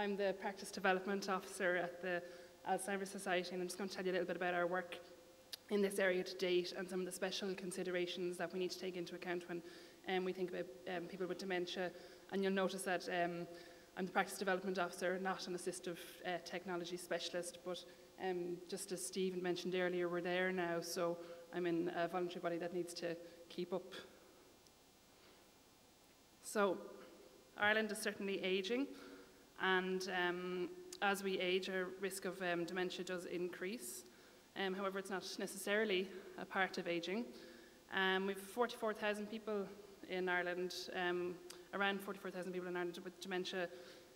I'm the Practice Development Officer at the Alzheimer's Society, and I'm just going to tell you a little bit about our work in this area to date and some of the special considerations that we need to take into account when um, we think about um, people with dementia. And you'll notice that um, I'm the Practice Development Officer, not an assistive uh, technology specialist, but um, just as Stephen mentioned earlier, we're there now, so I'm in a voluntary body that needs to keep up. So, Ireland is certainly ageing, and um, as we age, our risk of um, dementia does increase. Um, however, it's not necessarily a part of ageing. Um, we have 44,000 people in Ireland, um, around 44,000 people in Ireland with dementia.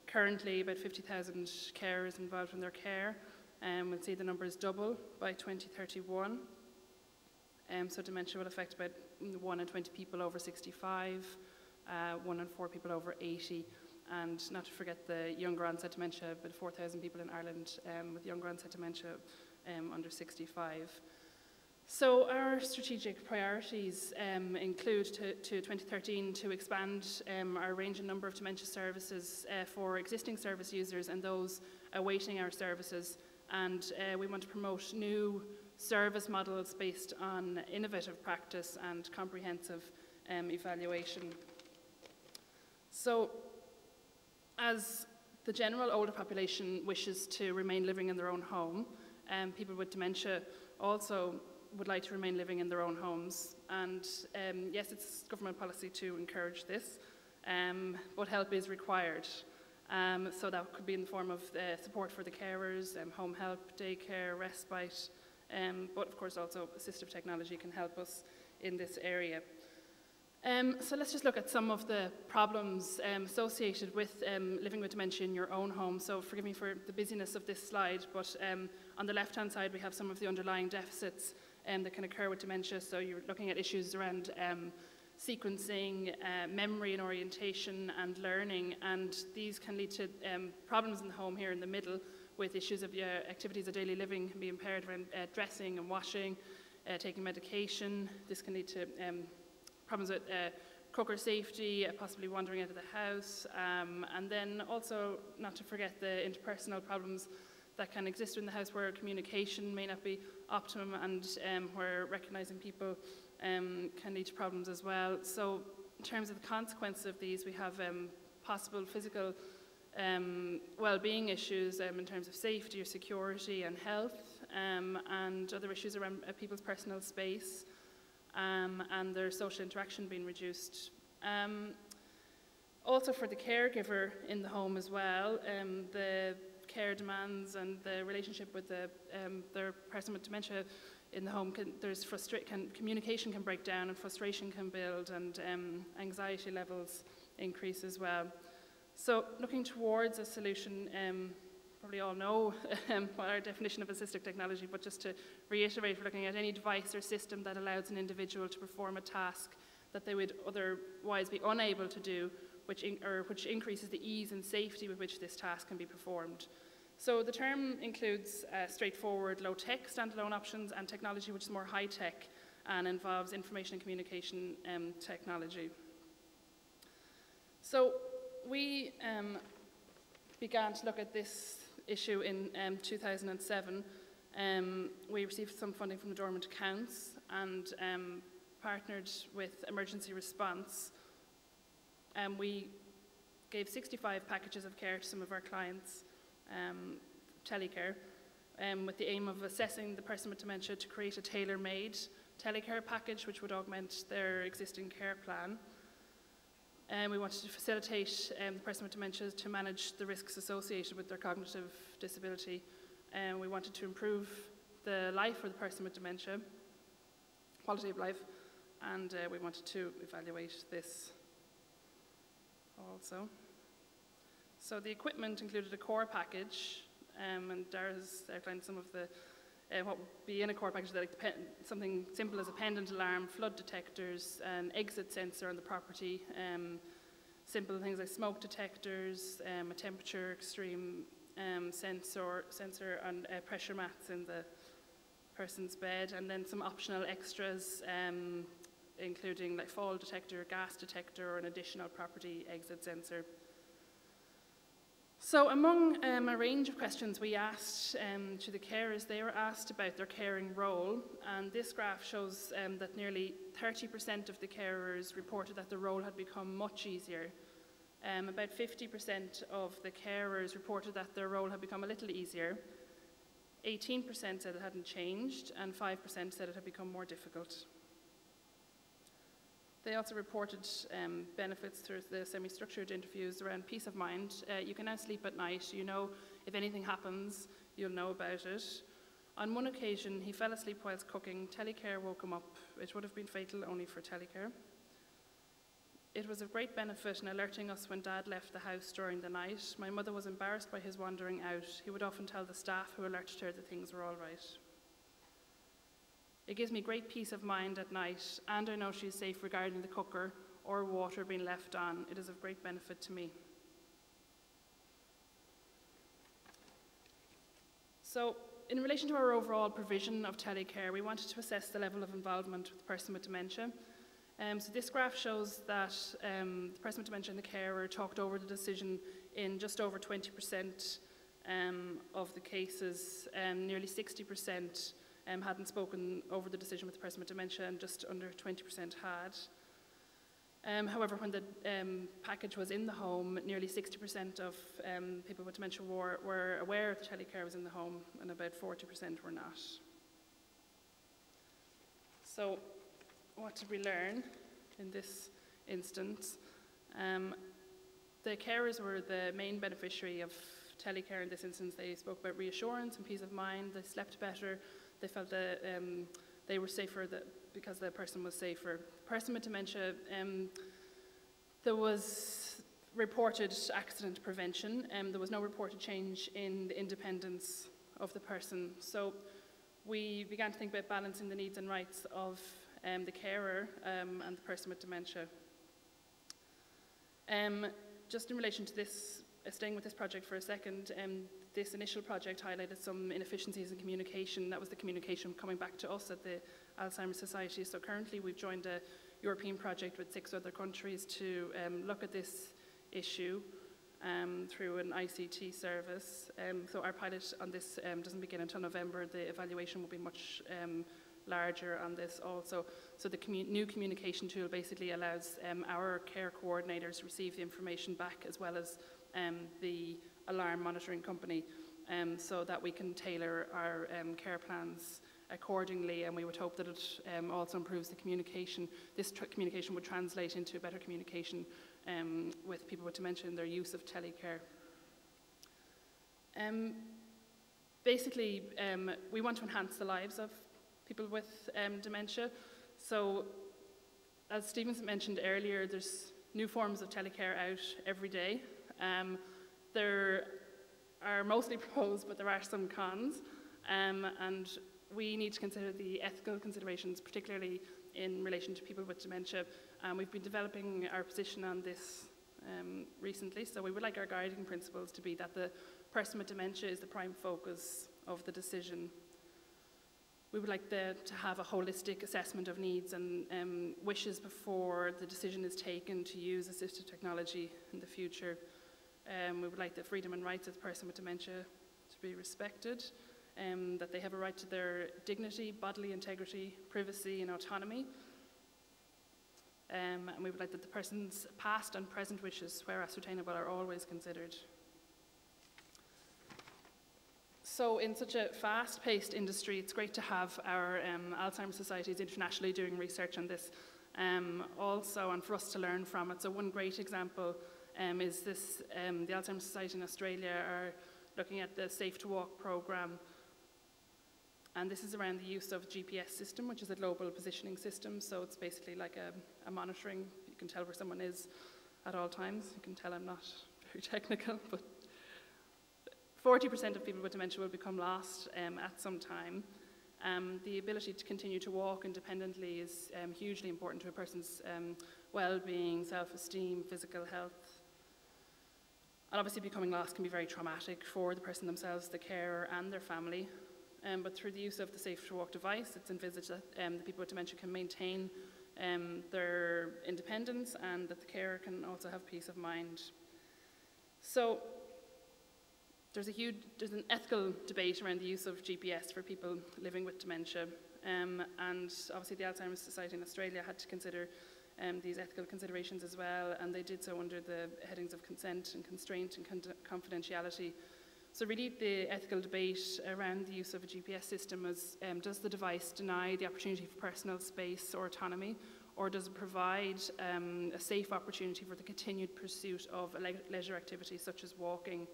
Currently, about 50,000 carers involved in their care. Um, we'll see the numbers double by 2031. Um, so dementia will affect about 1 in 20 people over 65, uh, 1 in 4 people over 80, and not to forget the younger onset dementia, about 4,000 people in Ireland um, with younger onset dementia um, under 65. So our strategic priorities um, include to, to, 2013 to expand um, our range and number of dementia services uh, for existing service users and those awaiting our services. And uh, we want to promote new service models based on innovative practice and comprehensive um, evaluation. So as the general older population wishes to remain living in their own home, um, people with dementia also would like to remain living in their own homes. And um, yes, it's government policy to encourage this, um, but help is required. Um, so that could be in the form of uh, support for the carers, um, home help, daycare, respite, um, but of course also assistive technology can help us in this area. Um, so let's just look at some of the problems um, associated with um, living with dementia in your own home. So forgive me for the busyness of this slide, but um, on the left-hand side we have some of the underlying deficits um, that can occur with dementia. So you're looking at issues around um, sequencing, uh, memory and orientation and learning, and these can lead to problems in the home here in the middle with issues of your activities of daily living can be impaired around uh, dressing and washing, uh, taking medication. This can lead to problems with uh, cooker safety, uh, possibly wandering out of the house, um, and then also not to forget the interpersonal problems that can exist in the house where communication may not be optimum and um, where recognizing people um, can lead to problems as well. So in terms of the consequences of these, we have um, possible physical um, well-being issues um, in terms of safety or security and health, and other issues around uh, people's personal space um, and their social interaction being reduced. Um, also for the caregiver in the home as well, um, the care demands and the relationship with the, um, their person with dementia in the home, can, there's frustra- can, communication can break down and frustration can build and um, anxiety levels increase as well. So looking towards a solution, um, probably all know um, what our definition of assistive technology, but just to reiterate, we're looking at any device or system that allows an individual to perform a task that they would otherwise be unable to do, which, in, or which increases the ease and safety with which this task can be performed. So the term includes uh, straightforward low-tech standalone options and technology which is more high-tech and involves information and communication um, technology. So we um, began to look at this issue in um, 2007, um, we received some funding from the Dormant Accounts and um, partnered with Emergency Response. Um, we gave 65 packages of care to some of our clients, um, telecare, um, with the aim of assessing the person with dementia to create a tailor-made telecare package which would augment their existing care plan. And we wanted to facilitate um, the person with dementia to manage the risks associated with their cognitive disability. And we wanted to improve the life of the person with dementia, quality of life, and uh, we wanted to evaluate this also. So the equipment included a core package, um, and Dara's outlined some of the uh, what would be in a core package, like something simple as a pendant alarm, flood detectors, an exit sensor on the property, um, simple things like smoke detectors, um, a temperature extreme um, sensor, sensor and uh, pressure mats in the person's bed, and then some optional extras, um, including like fall detector, gas detector, or an additional property exit sensor. So among um, a range of questions we asked um, to the carers, they were asked about their caring role, and this graph shows um, that nearly 30% of the carers reported that the role had become much easier. Um, about 50% of the carers reported that their role had become a little easier. 18% said it hadn't changed, and 5% said it had become more difficult. They also reported um, benefits through the semi-structured interviews around peace of mind. Uh, you can now sleep at night. You know if anything happens, you'll know about it. On one occasion, he fell asleep whilst cooking. Telecare woke him up. It would have been fatal only for Telecare. It was of great benefit in alerting us when Dad left the house during the night. My mother was embarrassed by his wandering out. He would often tell the staff who alerted her that things were all right. It gives me great peace of mind at night, and I know she's safe regarding the cooker or water being left on. It is of great benefit to me. So, in relation to our overall provision of telecare, we wanted to assess the level of involvement with the person with dementia. Um, so this graph shows that um, the person with dementia and the carer talked over the decision in just over 20% um, of the cases, um, nearly 60% um, hadn't spoken over the decision with the person with dementia and just under 20% had. Um, however, when the um, package was in the home, nearly 60% of um, people with dementia were, were aware that telecare was in the home and about 40% were not. So, what did we learn in this instance? Um, the carers were the main beneficiary of telecare in this instance. They spoke about reassurance and peace of mind, they slept better, they felt that um, they were safer that, because the person was safer. Person with dementia, um, there was reported accident prevention, and um, there was no reported change in the independence of the person. So we began to think about balancing the needs and rights of um, the carer um, and the person with dementia. Um, just in relation to this, uh, staying with this project for a second, um, this initial project highlighted some inefficiencies in communication. That was the communication coming back to us at the Alzheimer's Society. So currently we've joined a European project with six other countries to um, look at this issue um, through an ICT service. Um, so our pilot on this um, doesn't begin until November. The evaluation will be much um, larger on this also. So the commu new communication tool basically allows um, our care coordinators receive the information back as well as the alarm monitoring company um, so that we can tailor our um, care plans accordingly and we would hope that it um, also improves the communication. This communication would translate into better communication um, with people with dementia and their use of telecare. Um, basically, um, we want to enhance the lives of people with dementia. So, as Stephen's mentioned earlier, there's new forms of telecare out every day. Um, there are mostly pros, but there are some cons, um, and we need to consider the ethical considerations, particularly in relation to people with dementia. Um, we've been developing our position on this um, recently, so we would like our guiding principles to be that the person with dementia is the prime focus of the decision. We would like the, to have a holistic assessment of needs and um, wishes before the decision is taken to use assistive technology in the future. Um, we would like the freedom and rights of the person with dementia to be respected, um, that they have a right to their dignity, bodily integrity, privacy, and autonomy. Um, and we would like that the person's past and present wishes, where ascertainable, are always considered. So, in such a fast paced industry, it's great to have our um, Alzheimer's societies internationally doing research on this um, also, and for us to learn from it. So, one great example um, is this um, the Alzheimer's Society in Australia are looking at the Safe to Walk program. And this is around the use of GPS system, which is a global positioning system. So it's basically like a, a monitoring. You can tell where someone is at all times. You can tell I'm not very technical, but 40% of people with dementia will become lost um, at some time. Um, the ability to continue to walk independently is um, hugely important to a person's um, well-being, self-esteem, physical health. And obviously becoming lost can be very traumatic for the person themselves, the carer and their family. Um, but through the use of the Safe to Walk device, it's envisaged that um, the people with dementia can maintain um, their independence and that the carer can also have peace of mind. So there's a huge, there's an ethical debate around the use of GPS for people living with dementia. Um, and obviously the Alzheimer's Society in Australia had to consider um, these ethical considerations as well, and they did so under the headings of consent and constraint and con confidentiality. So really the ethical debate around the use of a GPS system is, um, does the device deny the opportunity for personal space or autonomy, or does it provide um, a safe opportunity for the continued pursuit of le leisure activities such as walking?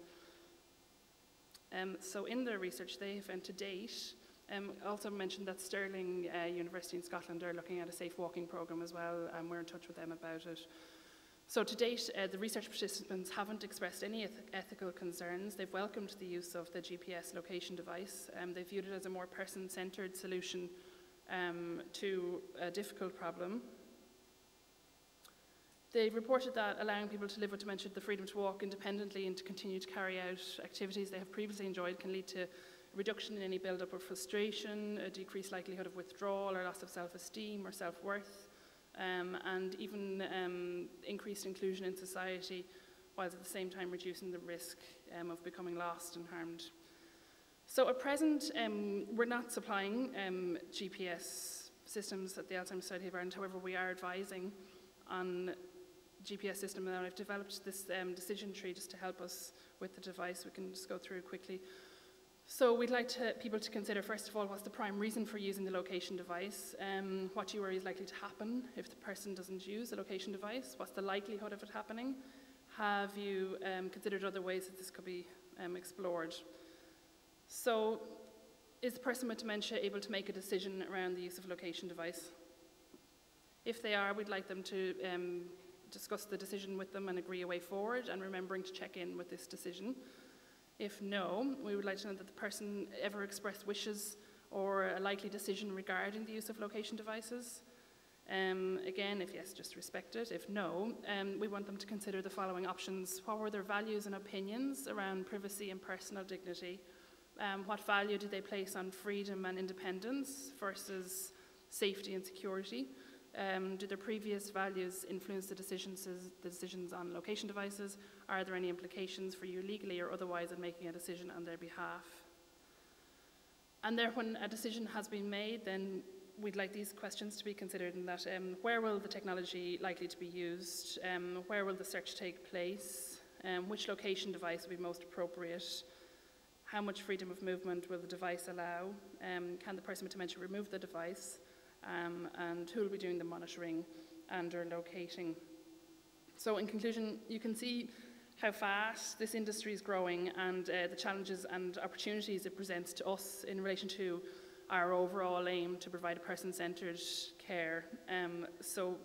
Um, so in their research, they have found to date um, also mentioned that Stirling uh, University in Scotland are looking at a safe walking programme as well, and we're in touch with them about it. So to date, uh, the research participants haven't expressed any eth ethical concerns. They've welcomed the use of the GPS location device. Um, they viewed it as a more person-centred solution um, to a difficult problem. They reported that allowing people to live with dementia the freedom to walk independently and to continue to carry out activities they have previously enjoyed can lead to reduction in any build-up of frustration, a decreased likelihood of withdrawal or loss of self-esteem or self-worth, um, and even um, increased inclusion in society, whilst at the same time reducing the risk um, of becoming lost and harmed. So at present, um, we're not supplying um, GPS systems at the Alzheimer's Society of Ireland, however, we are advising on GPS system and I've developed this um, decision tree just to help us with the device. We can just go through quickly. So we'd like to, people to consider, first of all, what's the prime reason for using the location device? Um, what do you worry is likely to happen if the person doesn't use the location device? What's the likelihood of it happening? Have you um, considered other ways that this could be um, explored? So is the person with dementia able to make a decision around the use of a location device? If they are, we'd like them to um, discuss the decision with them and agree a way forward and remembering to check in with this decision. If no, we would like to know that the person ever expressed wishes or a likely decision regarding the use of location devices. Um, again, if yes, just respect it. If no, um, we want them to consider the following options. What were their values and opinions around privacy and personal dignity? Um, what value did they place on freedom and independence versus safety and security? Um, do their previous values influence the decisions, the decisions on location devices? Are there any implications for you legally or otherwise in making a decision on their behalf? And there, when a decision has been made, then we'd like these questions to be considered in that um, where will the technology likely to be used? Um, where will the search take place? Um, which location device will be most appropriate? How much freedom of movement will the device allow? Um, can the person with dementia remove the device? Um, and who will be doing the monitoring and or locating. So in conclusion, you can see how fast this industry is growing and uh, the challenges and opportunities it presents to us in relation to our overall aim to provide a person-centred care. Um, so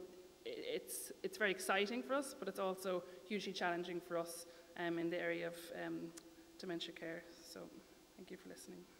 it's, it's very exciting for us, but it's also hugely challenging for us um, in the area of um, dementia care. So thank you for listening.